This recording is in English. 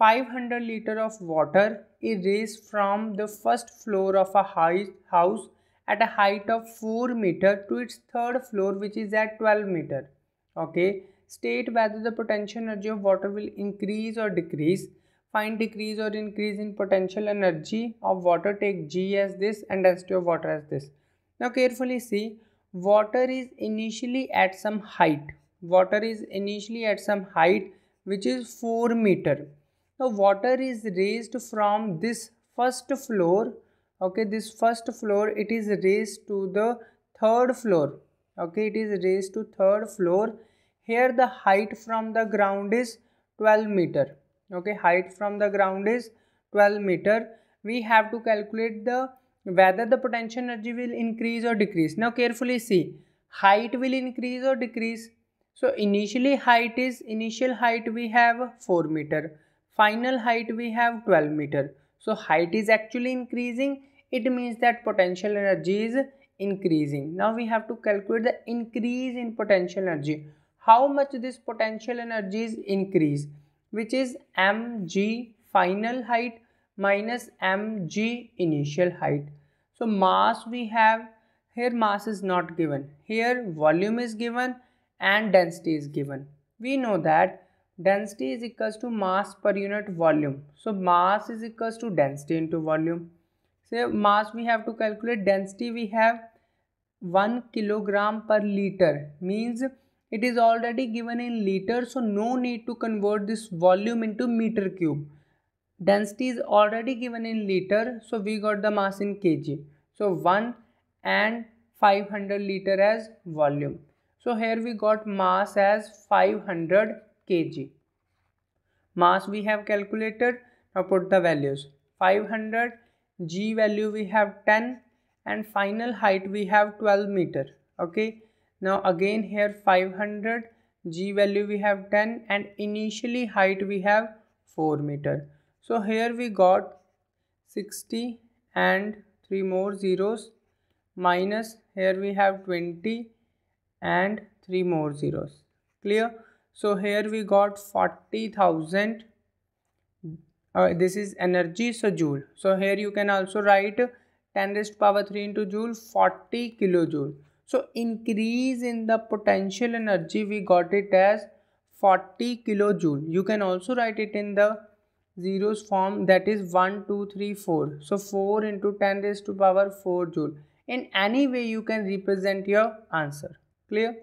500 liter of water is raised from the first floor of a high house at a height of 4 meter to its third floor which is at 12 meter. Okay. State whether the potential energy of water will increase or decrease. Find decrease or increase in potential energy of water. Take g as this and density of water as this. Now carefully see. Water is initially at some height. Water is initially at some height which is 4 meter now water is raised from this first floor. Okay this first floor it is raised to the third floor. Okay it is raised to third floor. Here the height from the ground is 12 meter. Okay height from the ground is 12 meter. We have to calculate the whether the potential energy will increase or decrease. Now carefully see. Height will increase or decrease? So initially height is initial height we have 4 meter final height we have 12 meter. So height is actually increasing. It means that potential energy is increasing. Now we have to calculate the increase in potential energy. How much this potential energy is increase which is mg final height minus mg initial height. So mass we have here mass is not given. Here volume is given and density is given. We know that density is equals to mass per unit volume. So mass is equals to density into volume. So mass we have to calculate. Density we have 1 kilogram per liter. Means it is already given in liter so no need to convert this volume into meter cube. Density is already given in liter so we got the mass in kg. So 1 and 500 liter as volume. So here we got mass as 500 kg. Mass we have calculated. Now put the values. 500 g value we have 10 and final height we have 12 meter. Okay? Now again here 500 g value we have 10 and initially height we have 4 meter. So here we got 60 and 3 more zeros minus here we have 20 and 3 more zeros. Clear so here we got 40,000 uh, this is energy so joule. So here you can also write 10 raised power 3 into joule 40 kilojoule so increase in the potential energy we got it as 40 kilojoule you can also write it in the zeros form that is 1 2 3 4 so 4 into 10 raised to power 4 joule. In any way you can represent your answer. Clear